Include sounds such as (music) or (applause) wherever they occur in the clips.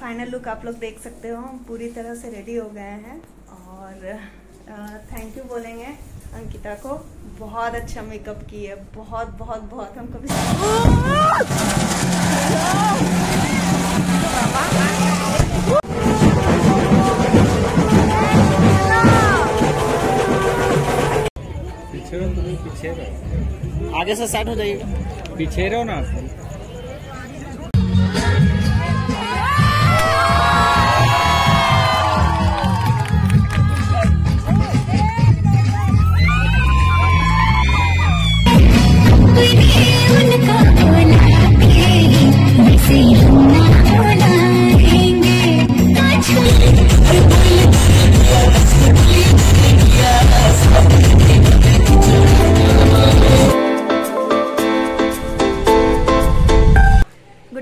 Final look आप लोग देख सकते हो हम पूरी तरह से रेडी हो गए हैं और थैंक यू बोलेंगे अंकिता को। बहुत अच्छा मेकअप की है बहुत बहुत बहुत हम कभी पीछे रहो पीछे रहो। आगे से सेट हो जाइएगा। पीछे रहो ना। Good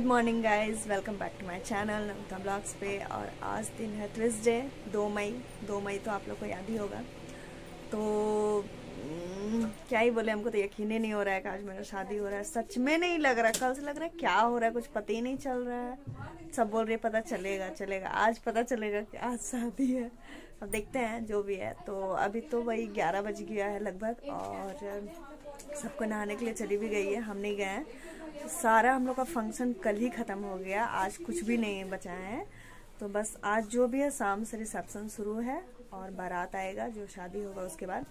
morning guys welcome back to my channel Namta vlogs पे। और आज दिन है ट्विसडे दो मई। दो मई तो आप लोग को याद ही होगा। तो क्या ही बोले, हमको तो यकीन ही नहीं हो रहा है कि आज मेरा शादी हो रहा है। सच में नहीं लग रहा, कल से लग रहा है क्या हो रहा है, कुछ पता ही नहीं चल रहा है। सब बोल रहे पता चलेगा चलेगा, आज पता चलेगा कि आज शादी है। अब देखते हैं, जो भी है। तो अभी तो वही ग्यारह बज गया है लगभग, और सबको नहाने के लिए चली भी गई है, हम नहीं गए हैं। सारा हम लोग का फ़ंक्शन कल ही ख़त्म हो गया, आज कुछ भी नहीं बचा है। तो बस आज जो भी है, शाम से रिसेप्शन शुरू है, और बारात आएगा, जो शादी होगा उसके बाद।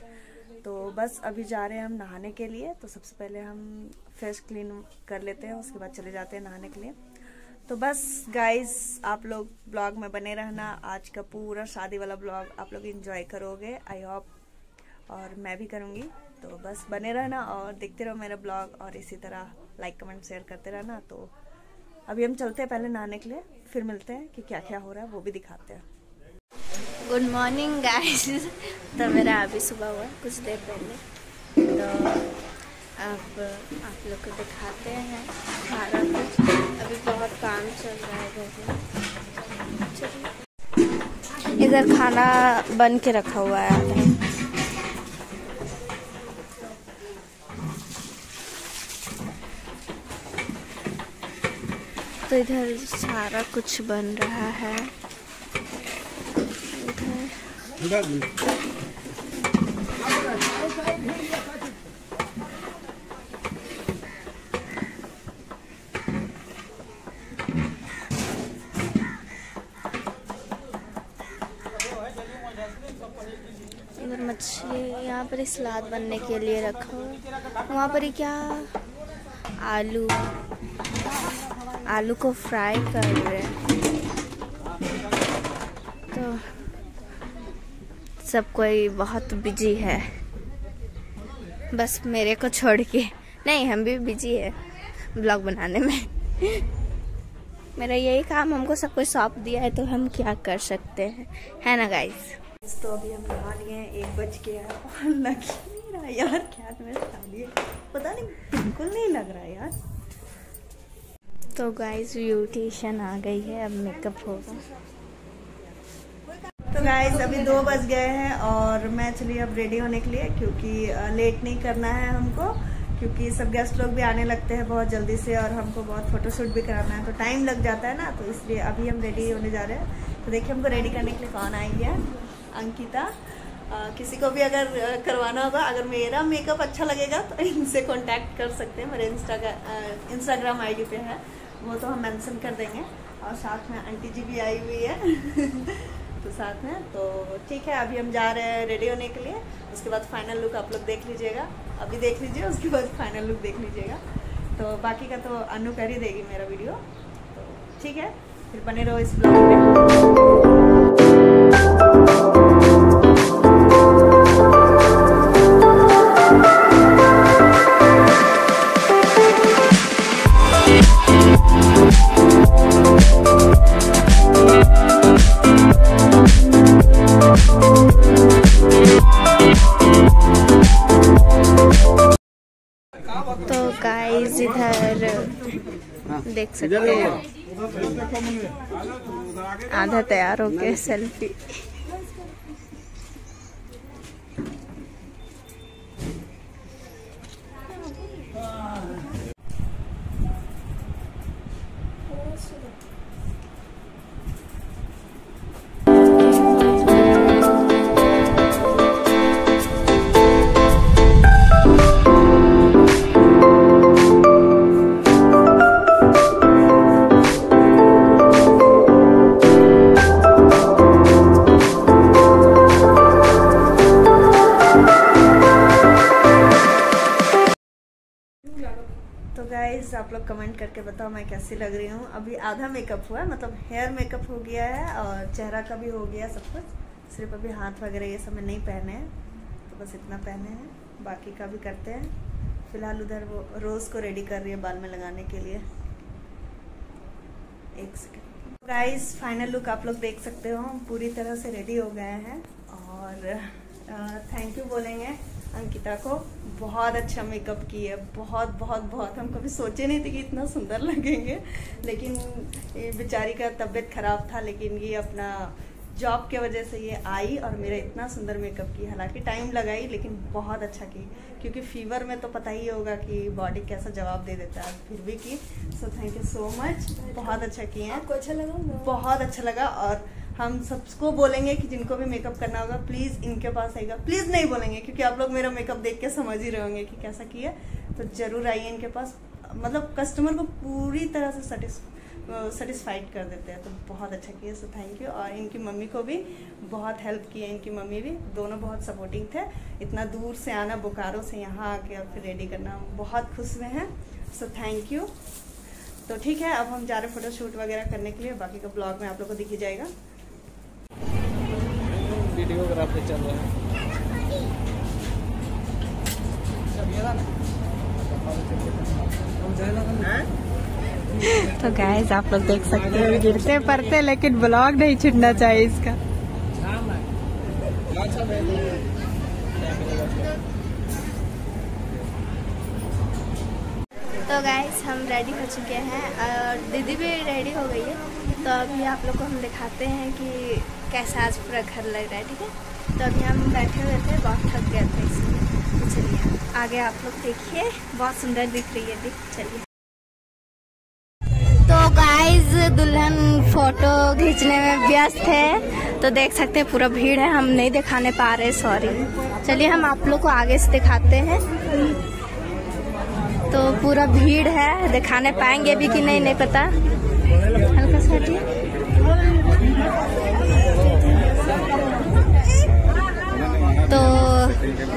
तो बस अभी जा रहे हैं हम नहाने के लिए तो सबसे पहले हम फेस क्लीन कर लेते हैं, उसके बाद चले जाते हैं नहाने के लिए। तो बस गाइस आप लोग ब्लॉग में बने रहना, आज का पूरा शादी वाला ब्लॉग आप लोग इंजॉय करोगे आई होप और मैं भी करूँगी। तो बस बने रहना और देखते रहो मेरा ब्लॉग और इसी तरह लाइक कमेंट शेयर करते रहना। तो अभी हम चलते हैं पहले नहाने के लिए, फिर मिलते हैं कि क्या क्या हो रहा है, वो भी दिखाते हैं। गुड मॉर्निंग गाइस तो मेरा अभी सुबह हुआ, कुछ देर पहले। तो अब आप लोग को दिखाते हैं सारा कुछ। अभी बहुत काम चल रहा है घर में। इधर खाना बन के रखा हुआ है आधा। तो इधर सारा कुछ बन रहा है। इधर मछली यहाँ पर सलाद बनने के लिए रखा हुआ वहाँ पर क्या? आलू। आलू को फ्राई कर रहे हैं। सब कोई बहुत बिज़ी है। बस मेरे को छोड़ के। नहीं हम भी बिज़ी है ब्लॉग बनाने में। मेरा यही काम हमको सब कुछ सौंप दिया है तो हम क्या कर सकते हैं। है ना गाइस तो अभी हम नहा लिए हैं एक बज गया है। और लग ही नहीं रहा यार क्या मेरा है पता नहीं बिल्कुल नहीं लग रहा यार। तो गाइस ब्यूटिशियन आ गई है अब मेकअप होगा। तो गाइस अभी दो बज गए हैं और मैं चली अब रेडी होने के लिए क्योंकि लेट नहीं करना है हमको क्योंकि सब गेस्ट लोग भी आने लगते हैं बहुत जल्दी से और हमको बहुत फोटोशूट भी कराना है। तो टाइम लग जाता है ना तो इसलिए अभी हम रेडी होने जा रहे हैं। तो देखिए हमको रेडी करने के लिए कौन आई है अंकिता। अ, किसी को भी अगर करवाना होगा अगर मेरा मेकअप अच्छा लगेगा तो इनसे कांटेक्ट कर सकते हैं। मेरे इंस्टाग्राम इंस्टाग्राम आईडी पे है। वो तो हम मेंशन कर देंगे। और साथ में आंटी जी भी आई हुई है। (laughs) तो साथ हैं। तो ठीक है, अभी हम जा रहे हैं रेडी होने के लिए। उसके बाद फाइनल लुक आप लोग देख लीजिएगा। अभी देख लीजिए, उसके बाद फाइनल लुक देख लीजिएगा। तो बाकी का तो अनु कर ही देगी मेरा वीडियो तो ठीक है, फिर बने रहो इस ब्लॉग में देख सकते हैं। आधा तैयार हो गया सेल्फी। कमेंट करके बताओ मैं कैसी लग रही हूँ। अभी आधा मेकअप हुआ है मतलब हेयर मेकअप हो गया है और चेहरा का भी हो गया सब कुछ। सिर्फ़ अभी हाथ वगैरह ये सब मैं नहीं पहने हैं तो बस इतना पहने हैं। बाकी का भी करते हैं। फ़िलहाल उधर वो रोज़ को रेडी कर रही है बाल में लगाने के लिए। एक सेकेंड गाइस फाइनल लुक आप लोग देख सकते हो। पूरी तरह से रेडी हो गए हैं और थैंक यू बोलेंगे। अंकिता को बहुत अच्छा मेकअप की है बहुत बहुत बहुत। हम कभी सोचे नहीं थे कि इतना सुंदर लगेंगे। लेकिन ये बेचारी का तबीयत खराब था लेकिन ये अपना जॉब के वजह से ये आई और मेरा इतना सुंदर मेकअप की हालाँकि टाइम लगाई लेकिन बहुत अच्छा की क्योंकि फीवर में तो पता ही होगा कि बॉडी कैसा जवाब दे देता है। फिर भी की। So thank you so much बहुत अच्छा किए हैं आपको अच्छा लगा? बहुत अच्छा लगा और हम सबको बोलेंगे कि जिनको भी मेकअप करना होगा प्लीज़ इनके पास आएगा प्लीज़ नहीं बोलेंगे, क्योंकि आप लोग मेरा मेकअप देख के समझ ही रहे होंगे कि कैसा किया। तो ज़रूर आइए इनके पास। मतलब कस्टमर को पूरी तरह से सेटिस्फाइड कर देते हैं। तो बहुत अच्छा किया सो थैंक यू और इनकी मम्मी को भी बहुत हेल्प की है इनकी मम्मी भी। दोनों बहुत सपोर्टिंग थे। इतना दूर से आना, बोकारो से यहाँ आके और फिर रेडी करना। बहुत खुश हुए हैं। सो थैंक यू तो ठीक है, अब हम जा रहे फ़ोटो शूट वगैरह करने के लिए। बाकी का ब्लॉग में आप लोग को दिख जाएगा। वीडियोग्राफी चल रहा है। (laughs) तो गाइस आप लोग देख सकते हो गिरते पड़ते लेकिन ब्लॉग नहीं छूटना चाहिए इसका। तो गाइस हम रेडी हो चुके हैं और दीदी भी रेडी हो गई है तो अभी आप लोग को हम दिखाते हैं कि कैसा आज पूरा घर लग रहा है, ठीक है? तो अभी हम बैठे हुए थे, बहुत थक गए थे इसलिए। तो चलिए, आगे आप लोग देखिए, बहुत सुंदर दिख रही है, दिख, चलिए। तो गाइस दुल्हन फ़ोटो खींचने में व्यस्त है तो देख सकते हैं पूरा भीड़ है, हम नहीं दिखाने पा रहे सॉरी चलिए, हम आप लोग को आगे से दिखाते हैं। तो पूरा भीड़ है, दिखाने पाएँगे भी कि नहीं नहीं पता। हल्का सा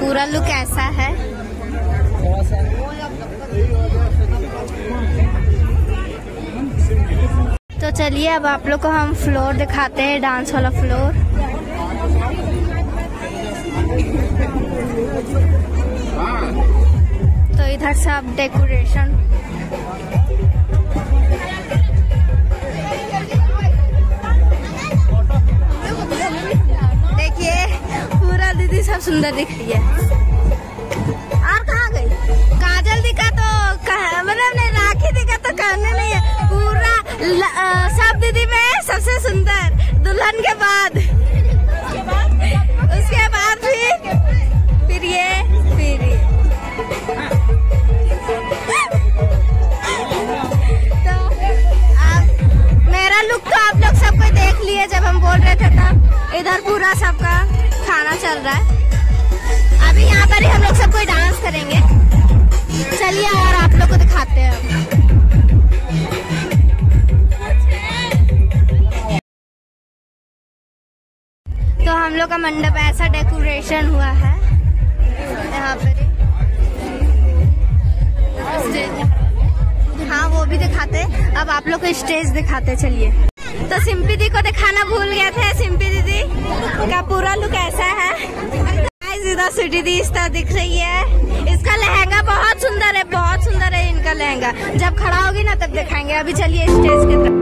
पूरा लुक ऐसा है। तो चलिए अब आप लोग को हम फ्लोर दिखाते हैं डांस वाला फ्लोर तो इधर से आप डेकोरेशन दीदी सब सुंदर दिख रही है। और कहा गई? काजल दिखा तो मतलब नहीं, राखी दिखा तो कहने नहीं है। पूरा सब दीदी में सबसे सुंदर दुल्हन के बाद। मंडप ऐसा डेकोरेशन हुआ है। यहाँ पर हाँ वो भी दिखाते अब आप लोग को स्टेज दिखाते चलिए। तो सिंपी दी को दिखाना भूल गए थे, सिंपी दीदी। का पूरा लुक ऐसा है। इधर सिटी दी इस तरह दिख रही है। इसका लहंगा बहुत सुंदर है, बहुत सुंदर है इनका लहंगा। जब खड़ा होगी ना, तब दिखाएँगे। अभी चलिए स्टेज की तरफ़।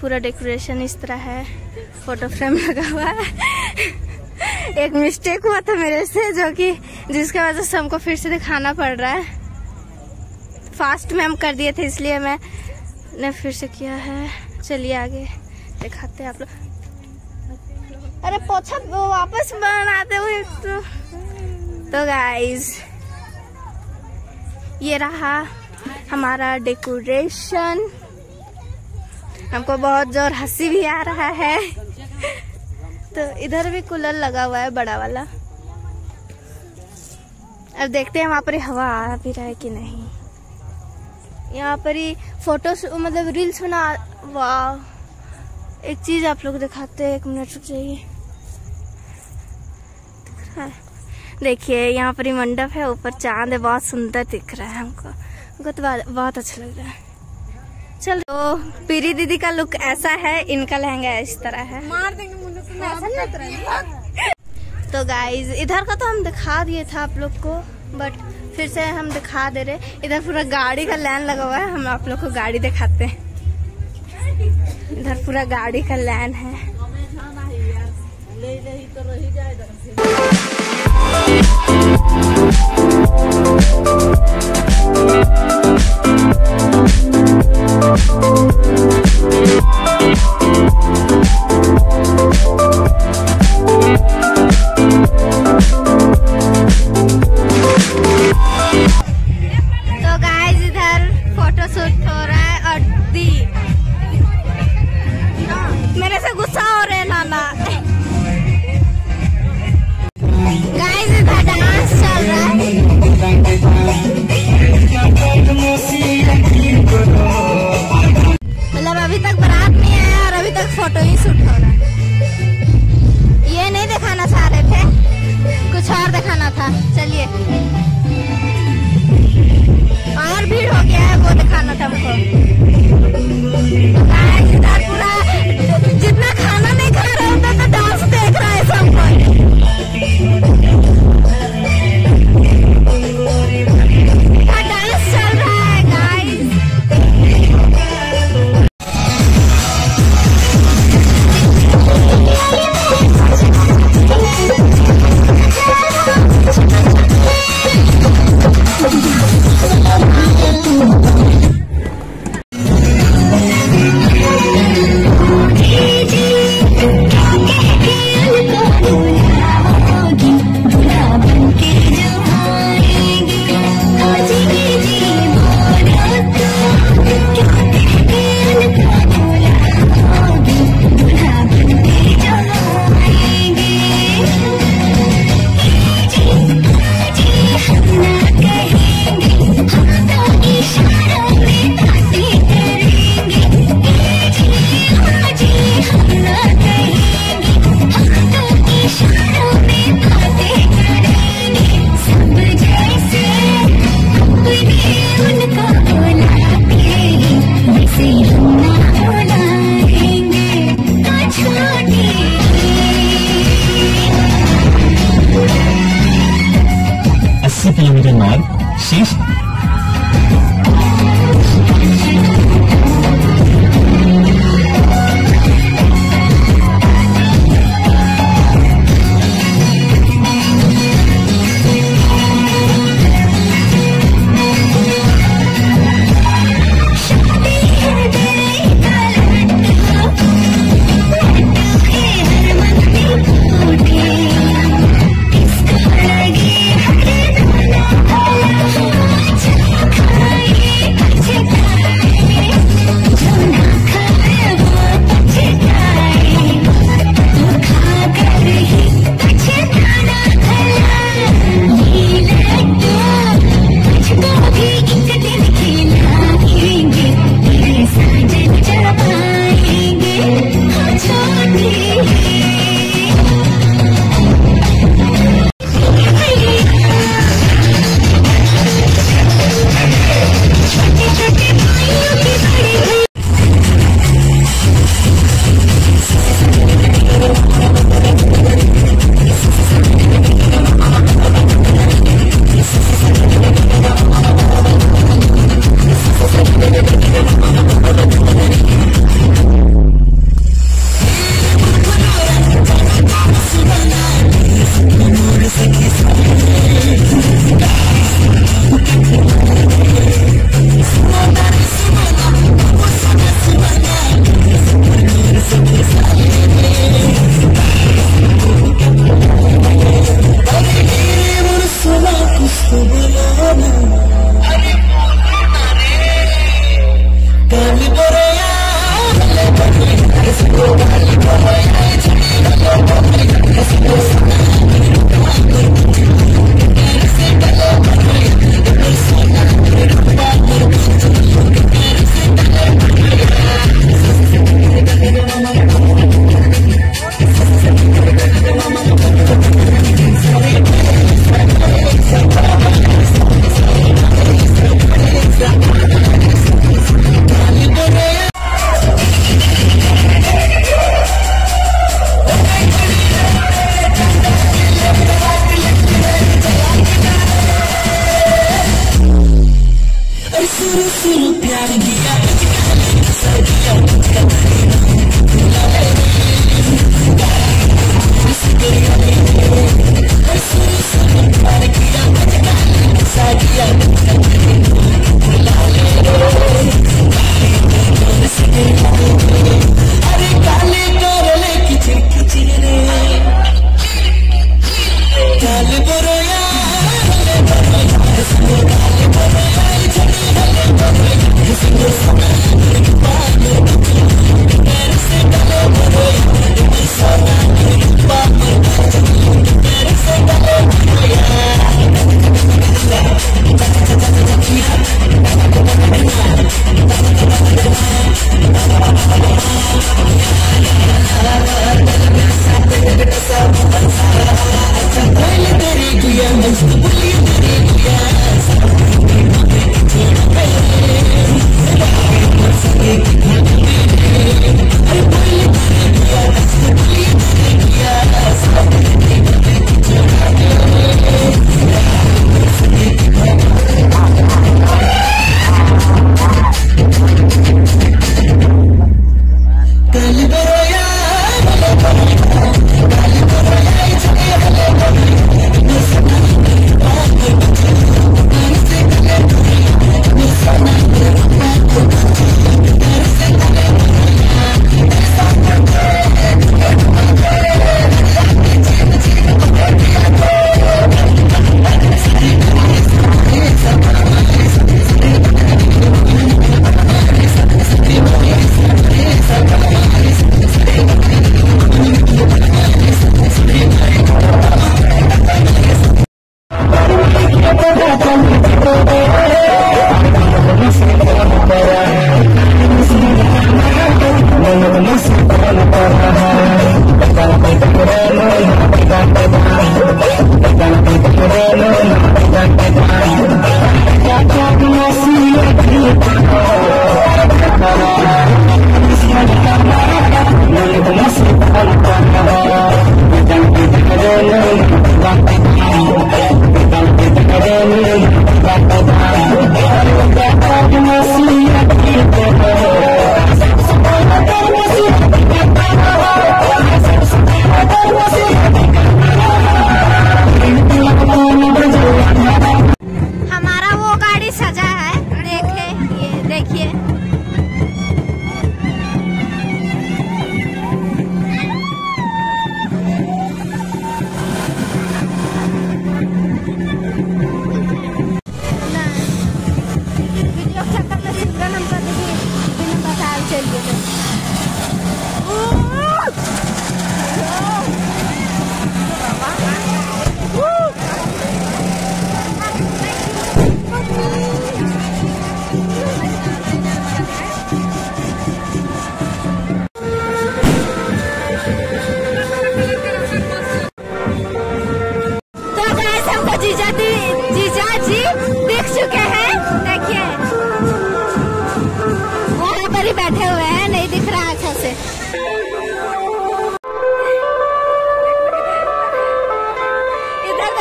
पूरा डेकोरेशन इस तरह है। फ़ोटो फ्रेम लगा हुआ है। एक मिस्टेक हुआ था मेरे से जो कि जिसके वजह से हमको फिर से दिखाना पड़ रहा है। फास्ट में हम कर दिए थे इसलिए मैं ने फिर से किया है। चलिए आगे दिखाते हैं आप लोग। अरे पोछा वापस बनाते हुए तो, तो गाइज़ ये रहा हमारा डेकोरेशन हमको बहुत ज़ोर हँसी भी आ रहा है। तो इधर भी कूलर लगा हुआ है, बड़ा वाला। अब देखते हैं वहाँ पर हवा आ भी रहा है कि नहीं। यहाँ पर ही फ़ोटो मतलब रील्स बना, वाह। एक चीज़ आप लोग दिखाते हैं, एक मिनट रुक जाइए देखिए, यहाँ पर ही मंडप है, ऊपर चाँद है, बहुत सुंदर दिख रहा है हमको। हमको तो बहुत अच्छा लग रहा है। चलो। तो पीरी दीदी का लुक ऐसा है इनका लहंगा इस तरह है। मार देंगे मुझे तो गाइज़ इधर का तो हम दिखा दिए था आप लोग को बट फिर से हम दिखा दे रहे इधर पूरा गाड़ी का लाइन लगा हुआ है हम आप लोग को गाड़ी दिखाते हैं। इधर पूरा गाड़ी का लाइन है। वो दिखाना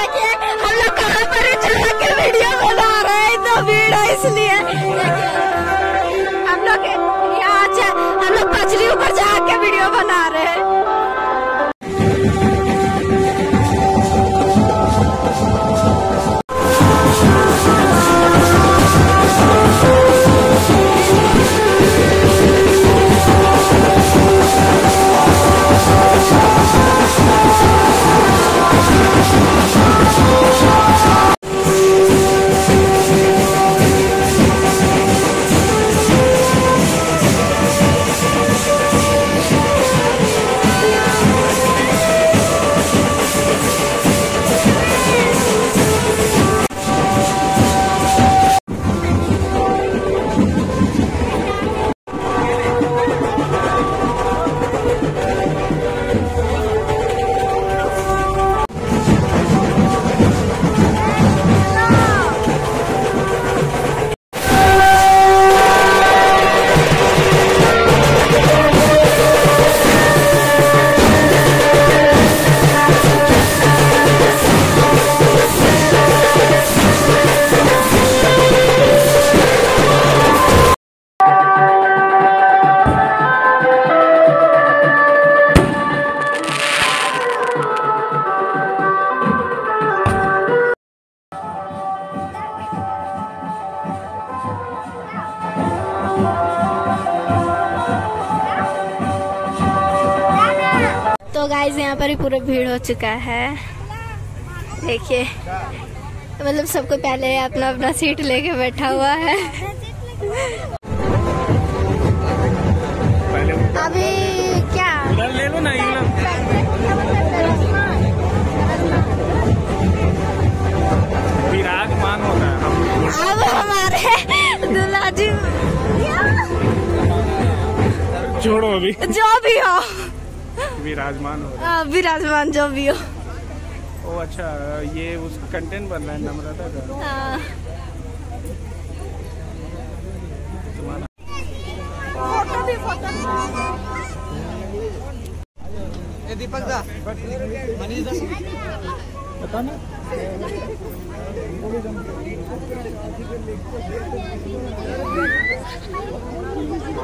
देखिए, हम लोग कहाँ पर चढ़ा के वीडियो बना रहे हैं तो भीड़ है इसलिए। हम लोग यहाँ हम लोग पचली ऊपर चढ़ा के वीडियो बना रहे हैं। गाइज़ यहाँ पर ही पूरा भीड़ हो चुका है। देखिए मतलब सबको पहले अपना अपना सीट लेके बैठा हुआ है। अभी क्या? ले लो ना विराजमान होता अब हमारे दूल्हा जी छोड़ो अभी। जो भी हो। विराजमान हो आ, विराजमान जो भी हो। ओ अच्छा ये उसका कंटेंट बन रहा है नम्रता का। आ, पता ना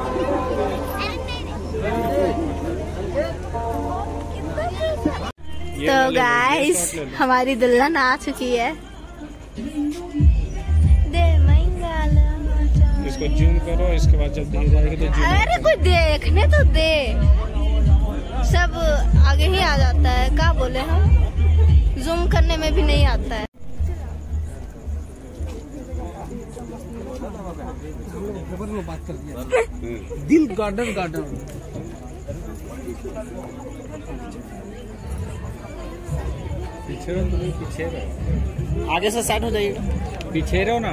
ये तो ले गाइस। हमारी दुल्हन आ चुकी है। इसको जूम करो इसके बाद जब धीरे आएगी तो अरे कोई देखने तो दे। सब आगे ही आ जाता है। क्या बोले हम? जूम करने में भी नहीं आता है। दिल गार्डन गार्डन। पीछे रहो तुम्हें पीछे रहो। आगे से सेट हो जाइएगा पीछे रहो ना।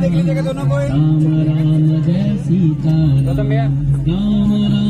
देख लीजिएगा दोनों को। राम राम जय सीता राम। राम